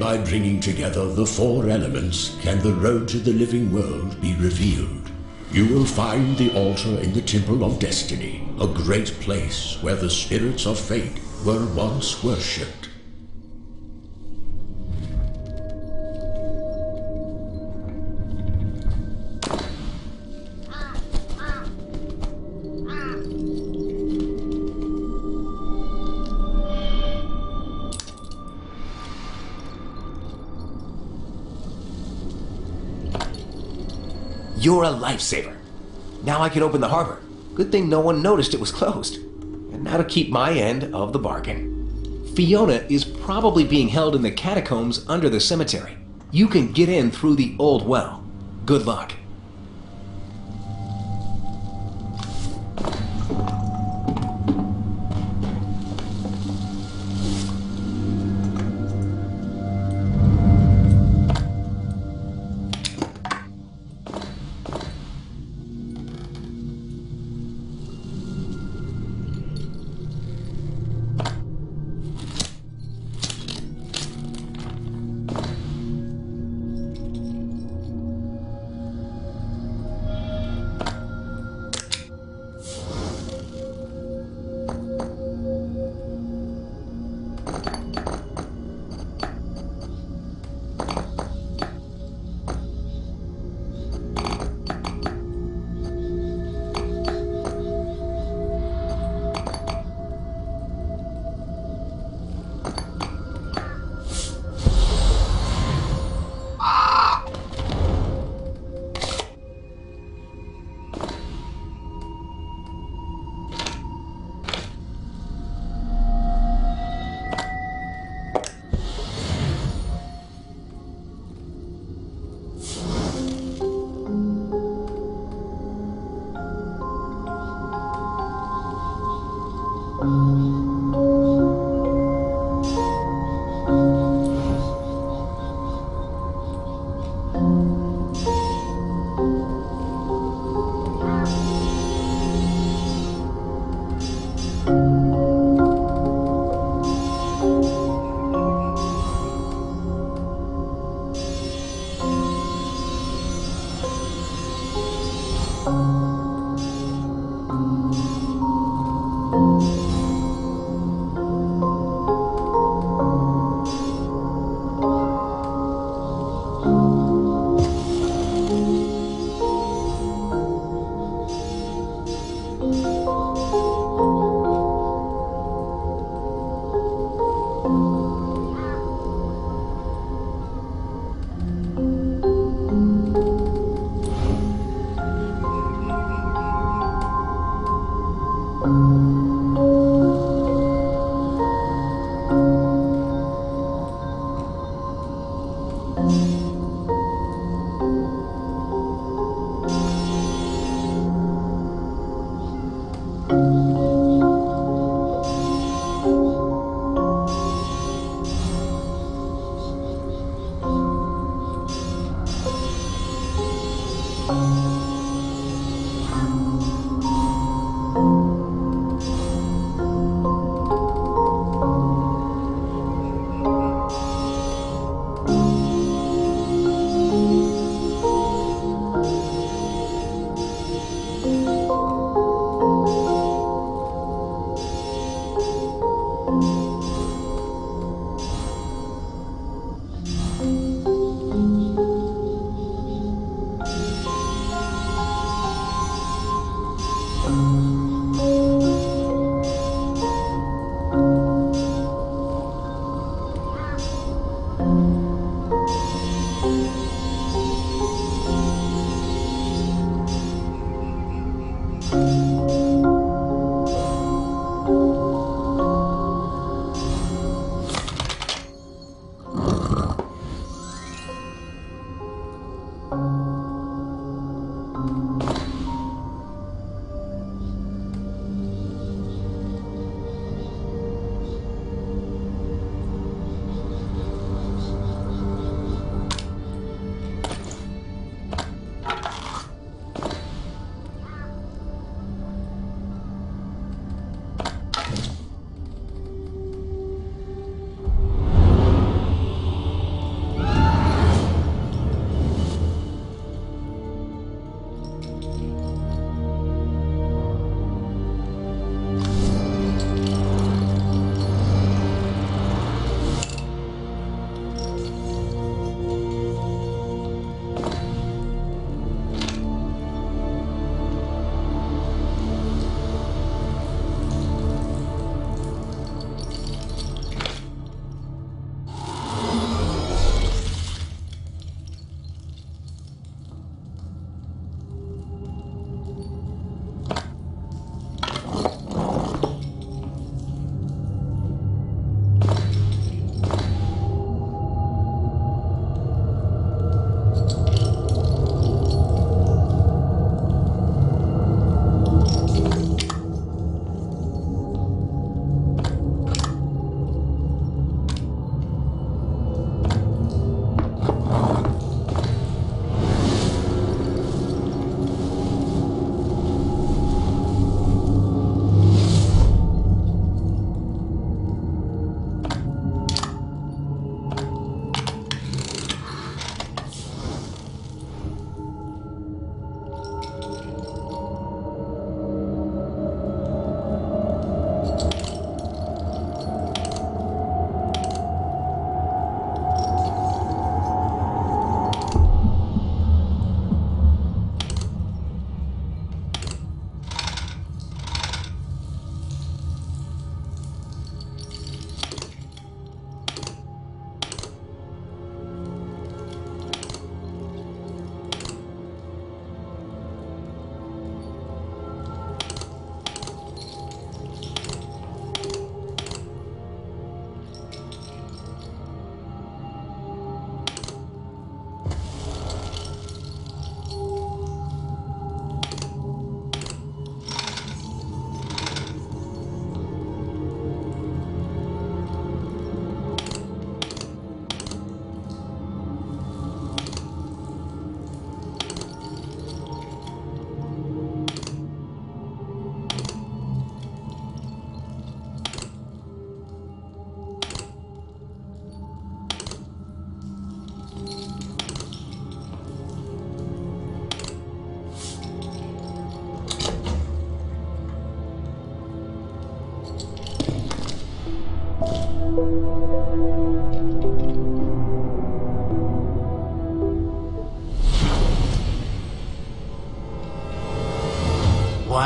By bringing together the four elements can the road to the living world be revealed. You will find the altar in the Temple of Destiny, a great place where the spirits of fate were once worshipped. You're a lifesaver. Now I can open the harbor. Good thing no one noticed it was closed. And now to keep my end of the bargain. Fiona is probably being held in the catacombs under the cemetery. You can get in through the old well. Good luck.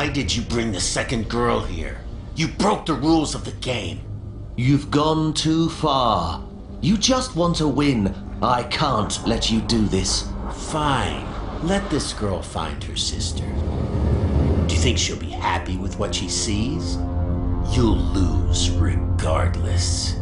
Why did you bring the second girl here? You broke the rules of the game. You've gone too far. You just want to win. I can't let you do this. Fine. Let this girl find her sister. Do you think she'll be happy with what she sees? You'll lose regardless.